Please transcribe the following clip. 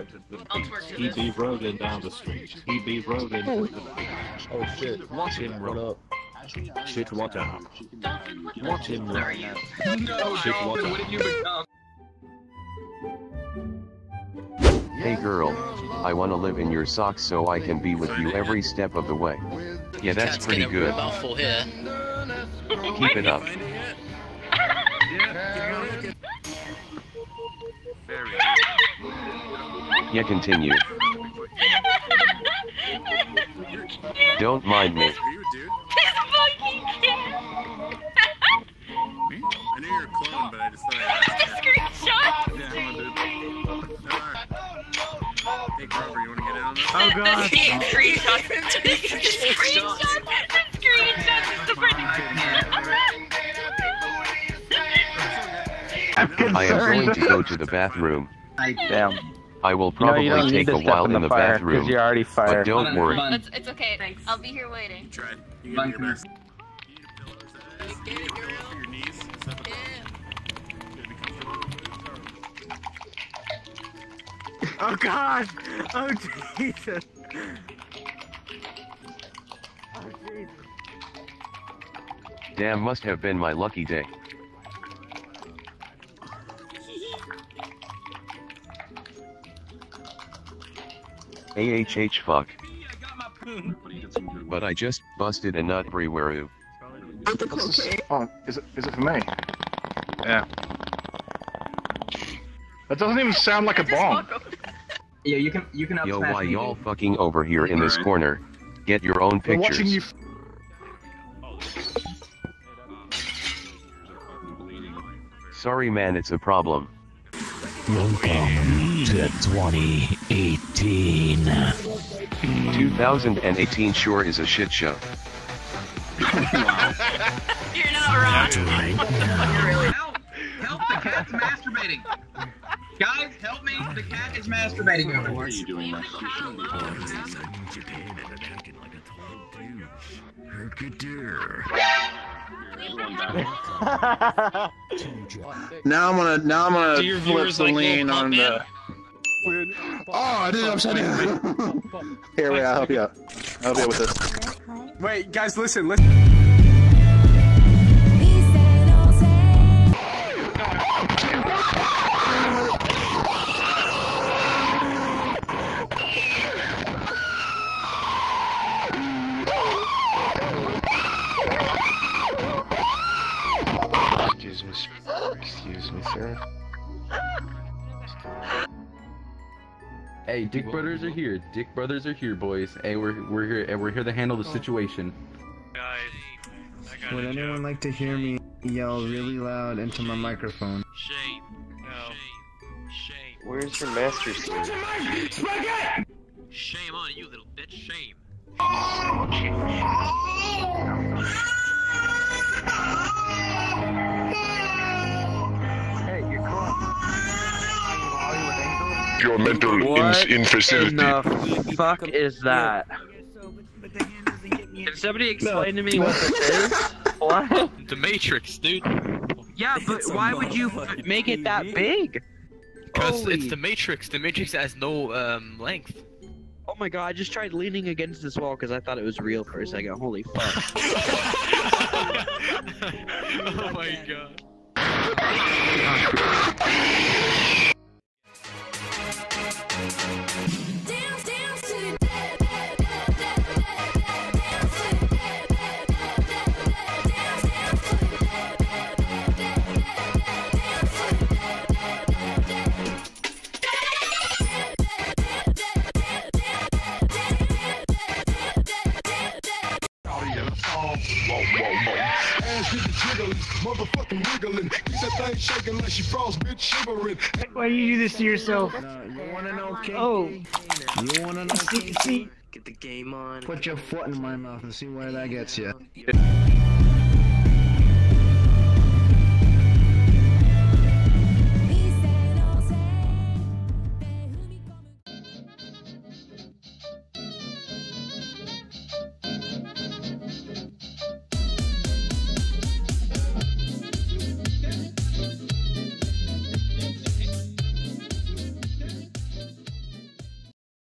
what? I'll twerk He this. be rolling down the street. He be rolling through the Oh shit. Watch him What roll. up? Shit, watch out. Dolphin, what the Watch him hell are you? No, Shit, what Dolphin, what did you become? Hey girl, I wanna live in your socks so I can be with you every step of the way. Yeah, that's Cat's pretty good. mouthful here. Keep it up. Yeah, continue. Don't mind me. This fucking kid. I knew you were a clone, but I just thought I'd The ask. screenshot. Yeah, come on, dude. Alright. Hey, Grover, you wanna get in on this? Oh god. The screenshot. The screenshot. The screenshot. The I am going to go to the bathroom. Damn. I will You know probably you take a while in in the the fire bathroom, you're already but fired. don't worry. It's, it's okay. Thanks. I'll be here waiting. You tried. You can do your best. You need a pillow or something. Get it, girl. Your knees. Stuff it up. Good, be comfortable. Oh god! Oh, oh Jesus! Damn must have been my lucky day. AHH fuck. But I just busted a nut everywhere. What's? Oh, is it, is it for me? Yeah. That doesn't even sound like a bomb. Yeah, you can you can up Yo, why y'all fucking over here in this corner? Get your own We're watching you. pictures. Sorry man, it's a problem. Welcome to 2018. 2018 sure is a shit show. You're not wrong. Right now. Help! Help! The cat's masturbating. Guys, help me! The cat is masturbating over Why are you doing that? now I'm gonna now I'm gonna flip viewers the like lean little on Pop the. Oh, I did it upside down. Here, wait, I'll help you out. I'll help you out with this. Wait, guys, listen, listen. Excuse me, excuse me, sir. Hey, Dick Brothers are here. Dick Brothers are here, boys. Hey, we're we're here and we're here to handle the oh. situation. Guys, I got Would a anyone joke. like to hear me yell really loud into my microphone? Shame. No. Shame. Where's your master suit? Shame on you, little bitch. Shame. Hey, Your mental What in- infacility. the fuck is that? Can somebody explain to me what this is? What? The Matrix, dude. Yeah, but why would you make it that big? Because it's the Matrix. The Matrix has no um length. Oh my god, I just tried leaning against this wall because I thought it was real for a second. Holy fuck. oh my god. Why do you do this to yourself? you wanna know, King? Oh. You wanna know, see, see? Get the game on. Put your foot in my mouth and see where that gets you.